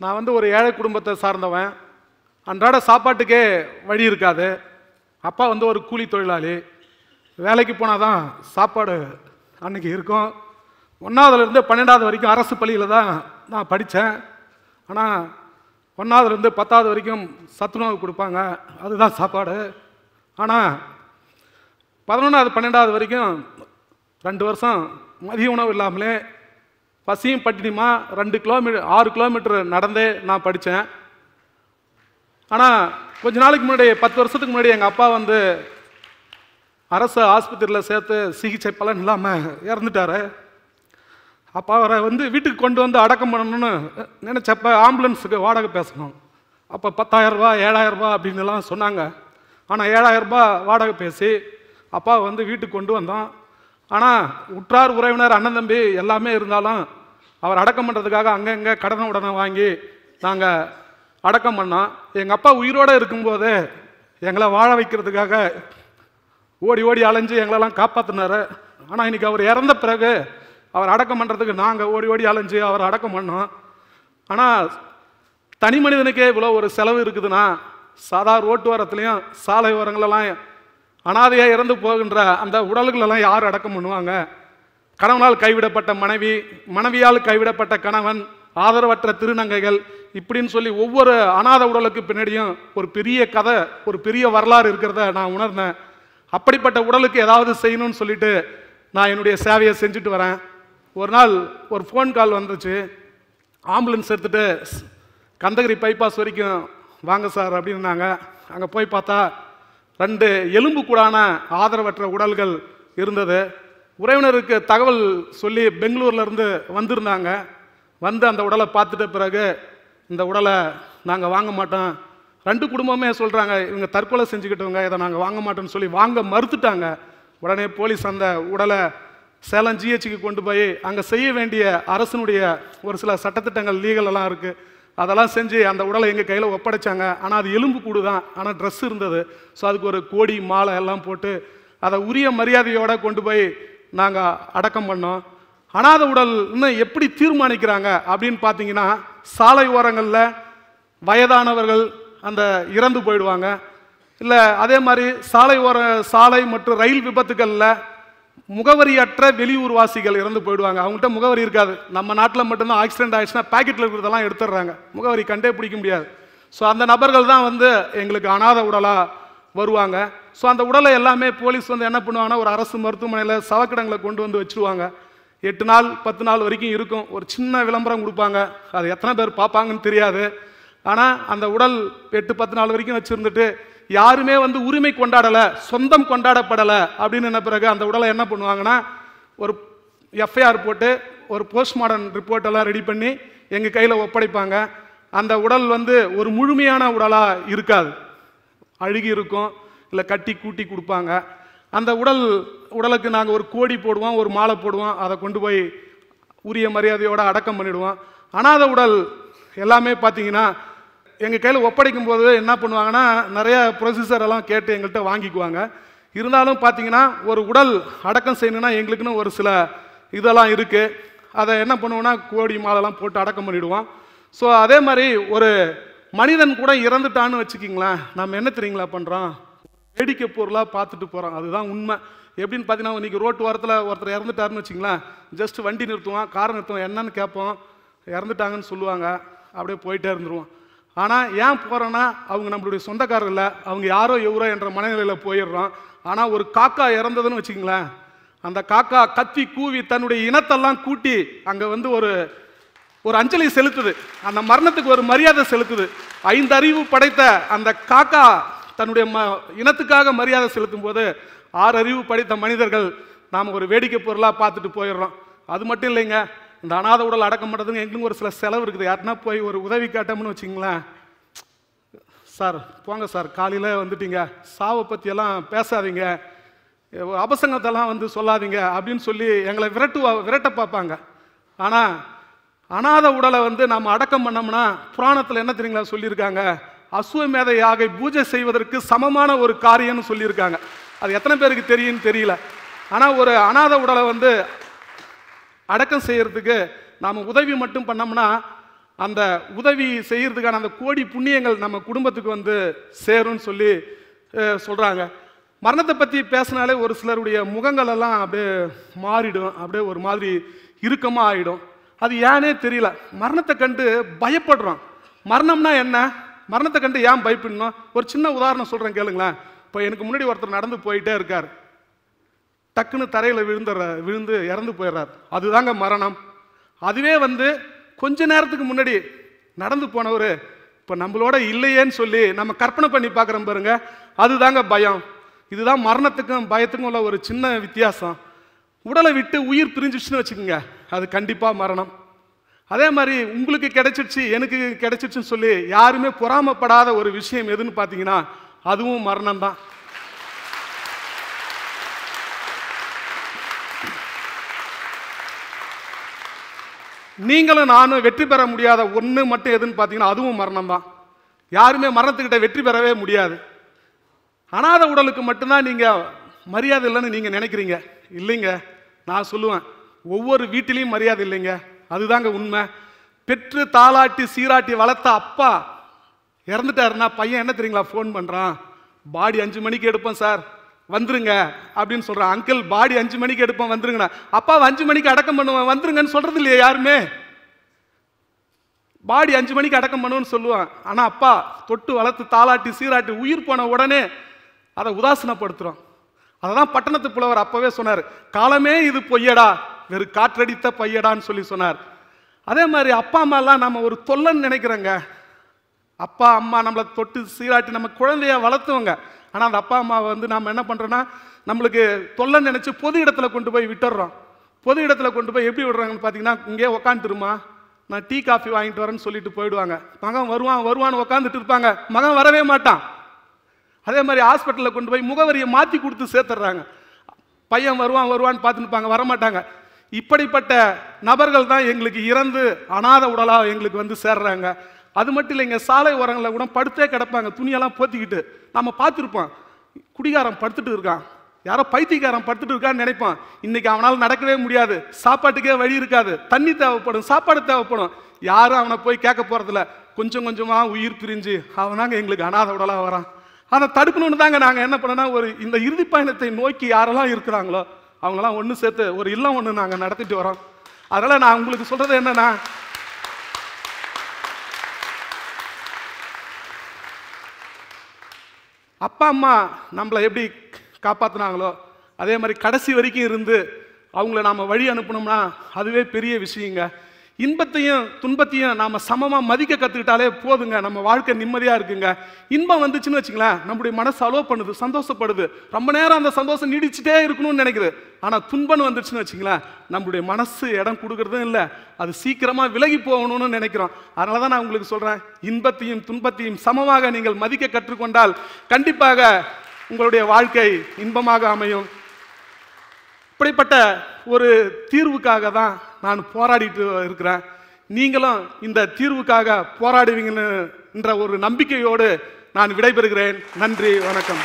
நான் வந்து ஒரு ஏழை குடும்பத்தை சார்ந்தவன். அன்றாட சாப்பாட்டுக்கே வழி இருக்காது. அப்பா வந்து ஒரு கூலி தொழிலாளி. வேலைக்கு போனால் தான் சாப்பாடு அன்னைக்கு இருக்கும். ஒன்றாவதுலேருந்து பன்னெண்டாவது வரைக்கும் அரசு பள்ளியில் தான் நான் படித்தேன். ஆனால் ஒன்றாவதுலேருந்து பத்தாவது வரைக்கும் சத்துணவு கொடுப்பாங்க. அதுதான் சாப்பாடு. ஆனால் பதினொன்றாவது பன்னெண்டாவது வரைக்கும் ரெண்டு வருஷம் மதிய உணவு இல்லாமலே பசியும் பட்டினியுமா? ரெண்டு கிலோமீட்டர் ஆறு கிலோமீட்டர் நடந்தே நான் படித்தேன். ஆனால் கொஞ்ச நாளைக்கு முன்னாடி பத்து வருஷத்துக்கு முன்னாடி எங்கள் அப்பா வந்து அரசு ஆஸ்பத்திரியில் சேர்த்து சிகிச்சை பலன் இல்லாமல் இறந்துட்டாரு. அப்போ அவரை வந்து வீட்டுக்கு கொண்டு வந்து அடக்கம் பண்ணணும்னு நினச்சப்ப ஆம்புலன்ஸுக்கு வாடகை பேசணும். அப்போ பத்தாயிரரூபா ஏழாயிரரூபா அப்படின்னுலாம் சொன்னாங்க. ஆனால் ஏழாயிரரூபா வாடகை பேசி அப்பா வந்து வீட்டுக்கு கொண்டு வந்தோம் ஆனால் உற்றார் உறவினர் அண்ணன் தம்பி எல்லாமே இருந்தாலும் அவர் அடக்கம் பண்ணுறதுக்காக அங்கங்கே கடனை உடனே வாங்கி நாங்கள் அடக்கம் பண்ணோம். எங்கள் அப்பா உயிரோடு இருக்கும்போது எங்களை வாழ வைக்கிறதுக்காக ஓடி ஓடி அலைஞ்சு எங்களெல்லாம் காப்பாற்றினார் ஆனால் இன்றைக்கி அவர் இறந்த பிறகு அவர் அடக்கம் பண்ணுறதுக்கு நாங்கள் ஓடி ஓடி அலைஞ்சு அவர் அடக்கம் பண்ணோம். ஆனால் தனி மனிதனுக்கே இவ்வளோ ஒரு செலவு இருக்குதுன்னா சாதா ரோட்டு ஓரத்துலையும் சாலை ஓரங்களெல்லாம் அனாதையாக இறந்து போகின்ற அந்த உடல்களெல்லாம் யார் அடக்கம் பண்ணுவாங்க? கணவனால் கைவிடப்பட்ட மனைவி மனைவியால் கைவிடப்பட்ட கணவன் ஆதரவற்ற திருநங்கைகள் இப்படின்னு சொல்லி ஒவ்வொரு அனாதை உடலுக்கு பின்னாடியும் ஒரு பெரிய கதை ஒரு பெரிய வரலாறு இருக்கிறத நான் உணர்ந்தேன். அப்படிப்பட்ட உடலுக்கு ஏதாவது செய்யணும்னு சொல்லிட்டு நான் என்னுடைய சேவையை செஞ்சுட்டு வரேன். ஒரு நாள் ஒரு ஃபோன் கால் வந்துச்சு. ஆம்புலன்ஸ் எடுத்துட்டு கந்தகிரி பைபாஸ் வரைக்கும் வாங்க சார் அப்படின்னாங்க. அங்கே போய் பார்த்தா ரெண்டு எலும்பு கூடான ஆதரவற்ற உடல்கள் இருந்தது. உறவினருக்கு தகவல் சொல்லி பெங்களூர்லேருந்து வந்திருந்தாங்க. வந்து அந்த உடலை பார்த்துட்ட பிறகு இந்த உடலை நாங்கள் வாங்க மாட்டோம். ரெண்டு குடும்பமே சொல்கிறாங்க இவங்க தற்கொலை செஞ்சுக்கிட்டவங்க இதை நாங்கள் வாங்க மாட்டோம்னு சொல்லி வாங்க மறுத்துட்டாங்க. உடனே போலீஸ் அந்த உடலை சேலம் ஜிஹெச்சுக்கு கொண்டு போய் அங்கே செய்ய வேண்டிய அரசனுடைய ஒரு சில சட்டத்திட்டங்கள் லீகல் எல்லாம் இருக்குது அதெல்லாம் செஞ்சு அந்த உடலை எங்கள் கையில் ஒப்படைச்சாங்க. ஆனால் அது எலும்பு கூடு தான். ஆனால் ட்ரெஸ் இருந்தது. ஸோ அதுக்கு ஒரு கோடி மாலை எல்லாம் போட்டு அதை உரிய மரியாதையோடு கொண்டு போய் நாங்கள் அடக்கம் பண்ணோம். அனாத உடல் இன்னும் எப்படி தீர்மானிக்கிறாங்க அப்படின்னு பார்த்தீங்கன்னா சாலை ஓரங்களில் வயதானவர்கள் அந்த இறந்து போயிடுவாங்க. இல்லை அதே மாதிரி சாலை ஓர சாலை மற்றும் ரயில் விபத்துகளில் முகவரியற்ற வெளியூர்வாசிகள் இறந்து போயிடுவாங்க. அவங்ககிட்ட முகவரி இருக்காது. நம்ம நாட்டில் மட்டும்தான் ஆக்சிடென்ட் ஆயிடுச்சுன்னா பாக்கெட்டில் இருக்கிறதெல்லாம் எடுத்துடுறாங்க. முகவரி கண்டே பிடிக்க முடியாது. ஸோ அந்த நபர்கள் தான் வந்து எங்களுக்கு அனாதை உடலாக வருவாங்க. ஸோ அந்த உடலை எல்லாமே போலீஸ் வந்து என்ன பண்ணுவாங்கன்னா ஒரு அரசு மருத்துவமனையில் சவக்கிடங்களை கொண்டு வந்து வச்சுருவாங்க. எட்டு நாள் பத்து நாள் வரைக்கும் இருக்கும். ஒரு சின்ன விளம்பரம் கொடுப்பாங்க. அது எத்தனை பேர் பார்ப்பாங்கன்னு தெரியாது. ஆனால் அந்த உடல் எட்டு பத்து நாள் வரைக்கும் வச்சுருந்துட்டு யாருமே வந்து உரிமை கொண்டாடலை சொந்தம் கொண்டாடப்படலை அப்படின்னு என்ன பிறகு அந்த உடலை என்ன பண்ணுவாங்கன்னா ஒரு எஃப்ஐஆர் போட்டு ஒரு போஸ்ட்மார்டம் ரிப்போர்ட் எல்லாம் ரெடி பண்ணி எங்கள் கையில் ஒப்படைப்பாங்க. அந்த உடல் வந்து ஒரு முழுமையான உடலாக இருக்காது. அழுகி இருக்கும் இல்லை கட்டி கூட்டி கொடுப்பாங்க. அந்த உடல் உடலுக்கு நாங்கள் ஒரு கோடி போடுவோம் ஒரு மாலை போடுவோம் அதை கொண்டு போய் உரிய மரியாதையோடு அடக்கம் பண்ணிவிடுவோம் அனாத உடல் எல்லாமே பார்த்தீங்கன்னா எங்கள் கையில் ஒப்படைக்கும் போது என்ன பண்ணுவாங்கன்னா நிறைய ப்ரொசீசர் எல்லாம் கேட்டு எங்கள்கிட்ட வாங்கிக்குவாங்க. இருந்தாலும் பார்த்தீங்கன்னா ஒரு உடல் அடக்கம் செய்யணும்னா எங்களுக்குன்னு ஒரு சில இதெல்லாம் இருக்குது அதை என்ன பண்ணுவோம்னா கோடி மாலைலாம் போட்டு அடக்கம் பண்ணிவிடுவோம் ஸோ அதே மாதிரி ஒரு மனிதன் கூட இறந்துட்டான்னு வச்சுக்கிங்களேன் நம்ம என்ன தெரியுங்களா பண்ணுறோம் வேடிக்கை பொருளாக பார்த்துட்டு போகிறோம் அதுதான் உண்மை. எப்படின்னு பார்த்தீங்கன்னா இன்னைக்கு ரோட்டு ஓரத்தில் ஒருத்தர் இறந்துட்டாருன்னு வச்சுங்களேன் ஜஸ்ட் வண்டி நிறுத்துவோம் கார் நிறுத்துவோம் என்னன்னு கேட்போம். இறந்துட்டாங்கன்னு சொல்லுவாங்க. அப்படியே போயிட்டே இருந்துருவோம். ஆனால் ஏன் போகிறோன்னா அவங்க நம்மளுடைய சொந்தக்காரர் இல்லை அவங்க யாரோ எவரோ என்ற மனநிலையில் போயிடுறோம். ஆனால் ஒரு காக்கா இறந்ததுன்னு வச்சுங்களேன் அந்த காக்கா கத்தி கூவி தன்னுடைய இனத்தெல்லாம் கூட்டி அங்கே வந்து ஒரு ஒரு அஞ்சலி செலுத்துது. அந்த மரணத்துக்கு ஒரு மரியாதை செலுத்துது. ஐந்து அறிவு படைத்த அந்த காக்கா தன்னுடைய ம இனத்துக்காக மரியாதை செலுத்தும் போது ஆறு அறிவு படைத்த மனிதர்கள் நாம் ஒரு வேடிக்கை பொருளாக பார்த்துட்டு போயிடுறோம். அது மட்டும் இல்லைங்க இந்த அனாதை உடல் அடக்கம் பண்ணுறதுங்க எங்களுக்கும் ஒரு சில செலவு இருக்குது. யாருன்னா போய் ஒரு உதவி கேட்டோம்னு வச்சுங்களேன் சார் போங்க சார் காலையில் வந்துட்டீங்க. சாவை பற்றியெல்லாம் பேசாதீங்க. அபசங்கத்தெல்லாம் வந்து சொல்லாதீங்க அப்படின்னு சொல்லி எங்களை விரட்டுவா விரட்ட பார்ப்பாங்க. ஆனால் அனாத உடலை வந்து நம்ம அடக்கம் பண்ணோம்னா புராணத்தில் என்ன தெரியுங்களா சொல்லியிருக்காங்க? அசுவமேத யாகை பூஜை செய்வதற்கு சமமான ஒரு காரியம்னு சொல்லியிருக்காங்க. அது எத்தனை பேருக்கு தெரியும்னு தெரியல. ஆனால் ஒரு அனாத உடலை வந்து அடக்கம் செய்கிறதுக்கு நாம் உதவி மட்டும் பண்ணோம்னா அந்த உதவி செய்கிறதுக்கான அந்த கோடி புண்ணியங்கள் நம்ம குடும்பத்துக்கு வந்து சேரும்னு சொல்லி சொல்கிறாங்க மரணத்தை பற்றி பேசினாலே ஒரு சிலருடைய முகங்கள் எல்லாம் அப்படியே மாறிடும் அப்படியே ஒரு மாதிரி இறுக்கமாக ஆகிடும் அது ஏனே தெரியல. மரணத்தை கண்டு பயப்படுறோம். மரணம்னா என்ன? மரணத்தை கண்டு ஏன் பயப்படணும்? ஒரு சின்ன உதாரணம் சொல்கிறேன் கேளுங்களேன். இப்போ எனக்கு முன்னாடி ஒருத்தர் நடந்து போயிட்டே இருக்கார். டக்குன்னு தரையில் விழுந்துற விழுந்து இறந்து போயிடுறார். அதுதாங்க மரணம். அதுவே வந்து கொஞ்ச நேரத்துக்கு முன்னாடி நடந்து போனவர் இப்போ நம்மளோட இல்லையேன்னு சொல்லி நம்ம கற்பனை பண்ணி பார்க்குறோம் பாருங்க. அதுதாங்க பயம். இதுதான் மரணத்துக்கும் பயத்துக்கும் உள்ள ஒரு சின்ன வித்தியாசம். உடலை விட்டு உயிர் பிரிஞ்சிடுச்சுன்னு வச்சுக்கோங்க. அது கண்டிப்பாக மரணம். அதே மாதிரி உங்களுக்கு கிடைச்சிடுச்சு எனக்கு கிடைச்சிடுச்சுன்னு சொல்லி யாருமே பொறாமப்படாத ஒரு விஷயம் எதுன்னு பார்த்தீங்கன்னா அதுவும் மரணம் தான் நீங்களும் நானும் வெற்றி பெற முடியாத ஒன்று மட்டும் எதுன்னு பார்த்தீங்கன்னா அதுவும் மரணம் தான் யாருமே மரணத்துக்கிட்ட வெற்றி பெறவே முடியாது. அனாத உடலுக்கு மட்டும்தான் நீங்கள் மரியாதை இல்லைன்னு நீங்கள் நினைக்கிறீங்க. இல்லைங்க நான் சொல்லுவேன். ஒவ்வொரு வீட்டிலையும் மரியாதை இல்லைங்க. அதுதாங்க உண்மை. பெற்று தாளாட்டி சீராட்டி வளர்த்த அப்பா இறந்துட்டாருன்னா பையன் என்ன தெரியுங்களா ஃபோன் பண்ணுறான் பாடி அஞ்சு மணிக்கு எடுப்போம் சார். வந்துருங்க அப்படின்னு சொல்கிறான் அங்கிள் பாடி அஞ்சு மணிக்கு எடுப்போம் வந்துருங்கண்ணா. அப்பாவை அஞ்சு மணிக்கு அடக்கம் பண்ணுவேன். வந்துருங்கன்னு சொல்கிறது இல்லையா யாருமே? பாடி அஞ்சு மணிக்கு அடக்கம் பண்ணுவேன்னு சொல்லுவான். ஆனால் அப்பா தொட்டு வளர்த்து தாளாட்டி சீராட்டி உயிர் போன உடனே அதை உதாசனப்படுத்துகிறோம் அதை தான் பட்டணத்து புலவர் அப்போவே சொன்னார். காலமே இது பொய்யடா. வெறும் காற்றடித்த பையடான்னு சொல்லி சொன்னார். அதே மாதிரி அப்பா அம்மாலாம் நம்ம ஒரு தொல்லன்னு நினைக்கிறோங்க. அப்பா அம்மா நம்மளை தொட்டு சீராட்டி நம்ம குழந்தைய வளர்த்துவங்க. ஆனால் அந்த அப்பா அம்மாவை வந்து நாம் என்ன பண்ணுறோன்னா நம்மளுக்கு தொல்லைன்னு நினச்சி பொது இடத்துல கொண்டு போய் விட்டுடுறோம் பொது இடத்துல கொண்டு போய் எப்படி விடுறாங்கன்னு பார்த்தீங்கன்னா இங்கே உக்காந்துருமா? நான் டீ காஃபி வாங்கிட்டு வரேன்னு சொல்லிட்டு போயிடுவாங்க. மகன் வருவான் வருவான்னு உக்காந்துட்டு இருப்பாங்க. மகன் வரவே மாட்டான். அதே மாதிரி ஹாஸ்பிட்டலில் கொண்டு போய் முகவரியை மாற்றி கொடுத்து சேர்த்துட்றாங்க. பையன் வருவான் வருவான்னு பார்த்துருப்பாங்க வரமாட்டாங்க. இப்படிப்பட்ட நபர்கள் தான் எங்களுக்கு இறந்து அனாத உடலாக எங்களுக்கு வந்து சேர்றாங்க. அது மட்டும் இல்லைங்க சாலை ஓரங்களில் கூட படுத்தே கிடப்பாங்க துணியெல்லாம் போத்திக்கிட்டு. நம்ம பார்த்துருப்போம் குடிகாரன் படுத்துட்டு இருக்கான். யாரோ பைத்தியக்காரன் படுத்துட்டு இருக்கான்னு நினைப்பான் இன்னைக்கு அவனால் நடக்கவே முடியாது. சாப்பாட்டுக்கே வழி இருக்காது. தண்ணி தேவைப்படும் சாப்பாடு தேவைப்படும். யாரும் அவனை போய் கேட்க போகிறதில்ல கொஞ்சம் கொஞ்சமாக உயிர் பிரிஞ்சு அவனாங்க எங்களுக்கு அனாத உடலாக வரான். அதை தடுக்கணும்னு தாங்க நாங்கள் என்ன பண்ணோம்னா ஒரு இந்த இறுதி பயணத்தை நோக்கி யாரெல்லாம் இருக்கிறாங்களோ அவங்களாம் ஒன்று சேர்த்து ஒரு இல்லம் ஒன்று நாங்கள் நடத்திட்டு வரோம். அதனால் நான் உங்களுக்கு சொல்கிறது என்னன்னா அப்பா அம்மா நம்மளை எப்படி காப்பாற்றினாங்களோ அதே மாதிரி கடைசி வரைக்கும் இருந்து அவங்கள நாம் வழி அனுப்பணும்னா அதுவே பெரிய விஷயங்க. இன்பத்தையும் துன்பத்தையும் நாம் சமமாக மதிக்க கற்றுக்கிட்டாலே போதுங்க. நம்ம வாழ்க்கை நிம்மதியாக இருக்குங்க. இன்பம் வந்துச்சுன்னு வச்சுங்களேன் நம்முடைய மனசு அலோவ் பண்ணுது சந்தோஷப்படுது. ரொம்ப நேரம் அந்த சந்தோஷம் நீடிச்சுட்டே இருக்கணும்னு நினைக்குது. ஆனால் துன்பம் வந்துச்சுன்னு வச்சுங்களேன் நம்முடைய மனசு இடம் கொடுக்கறதும் இல்லை. அது சீக்கிரமாக விலகி போகணும்னு நினைக்கிறோம். அதனால தான் நான் உங்களுக்கு சொல்கிறேன் இன்பத்தையும் துன்பத்தையும் சமமாக நீங்கள் மதிக்க கற்றுக்கொண்டால் கண்டிப்பாக உங்களுடைய வாழ்க்கை இன்பமாக அமையும். இப்படிப்பட்ட ஒரு தீர்வுக்காக தான் நான் போராடிட்டு இருக்கிறேன். நீங்களும் இந்த தீர்வுக்காக போராடுவீங்கன்னு என்ற ஒரு நம்பிக்கையோடு நான் விடைபெறுகிறேன். நன்றி வணக்கம்.